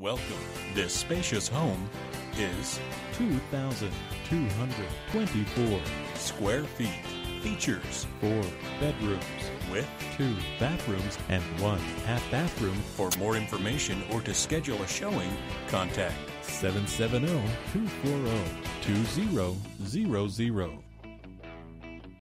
Welcome. This spacious home is 2,224 square feet. Features four bedrooms, with two bathrooms, and one half bathroom. for more information or to schedule a showing, contact 770 240 2000.